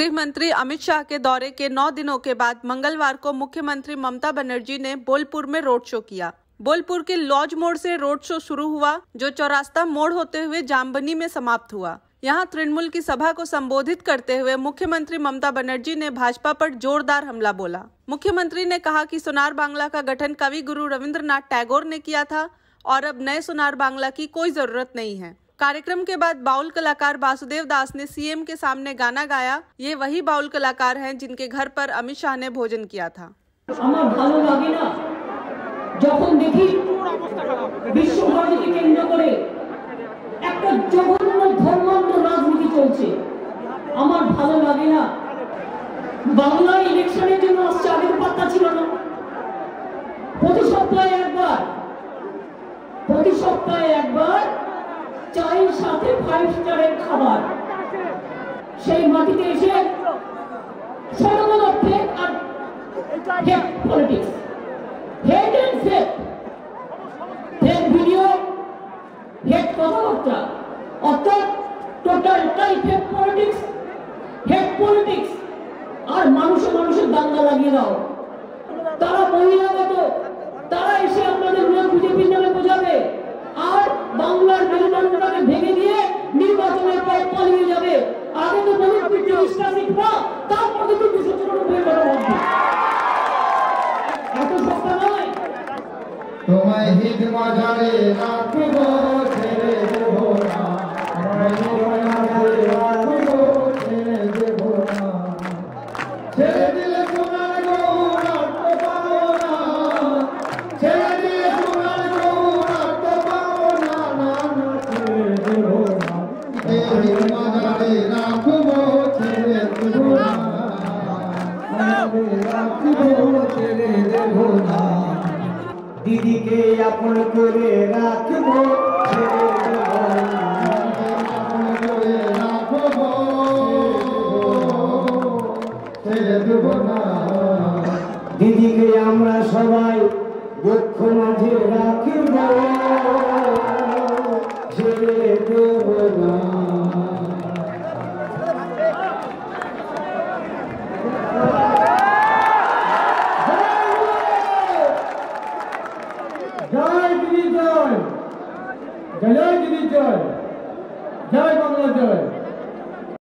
गृह मंत्री अमित शाह के दौरे के नौ दिनों के बाद मंगलवार को मुख्यमंत्री ममता बनर्जी ने बोलपुर में रोड शो किया। बोलपुर के लॉज मोड़ से रोड शो शुरू हुआ, जो चौरास्ता मोड़ होते हुए जामबनी में समाप्त हुआ। यहाँ तृणमूल की सभा को संबोधित करते हुए मुख्यमंत्री ममता बनर्जी ने भाजपा पर जोरदार हमला बोला। मुख्यमंत्री ने कहा कि सोनार बांग्ला का गठन कवि गुरु रविंद्रनाथ टैगोर ने किया था, और अब नए सोनार बांग्ला की कोई ज़रूरत नहीं है। कार्यक्रम के बाद बाउल कलाकार वासुदेव दास ने सीएम के सामने गाना गाया ये वही बाउल कलाकार हैं जिनके घर पर अमित शाह ने भोजन किया था আমার ভালো লাগে না যখন দেখি বিশ্বভারতীকে কেন্দ্র করে একটা জঘন্য ধর্মান্ত রাজনীতি চলছে আমার ভালো লাগে না বাংলায় ইলেকশনের জন্য আসছে আগের পাত্তা ছিল না প্রতি সপ্তাহে একবার প্রতি সপ্তাহে একবার চায়ের সাথে ফাইভ স্টারের খাবার। সেই মাটিতে এসে সর্বদা fake R hate politics hate and fake fake video hate কথাবার্তা, অর্থাৎ টোটালটাই ফেক পলিটিক্স হেট পলিটিক্স আর মানুষে মানুষের দাঙ্গা লাগিয়ে দাও। তারা বহিরাগত তারা এসে আপনাদের বিজেপির পালিয়ে যাবে। আগে তো বলুন তিরিশটা শিখবা তারপরে তুই দুশো চুরানব্বই বড় হবে এত সস্তা নয়। তোমায় হিদ রাখব দিদিকে আপন করে রাখব দিদিকে আমরা সবাই দুঃখ মাঝে রাখব। जय गिरी जय जय मंगला जय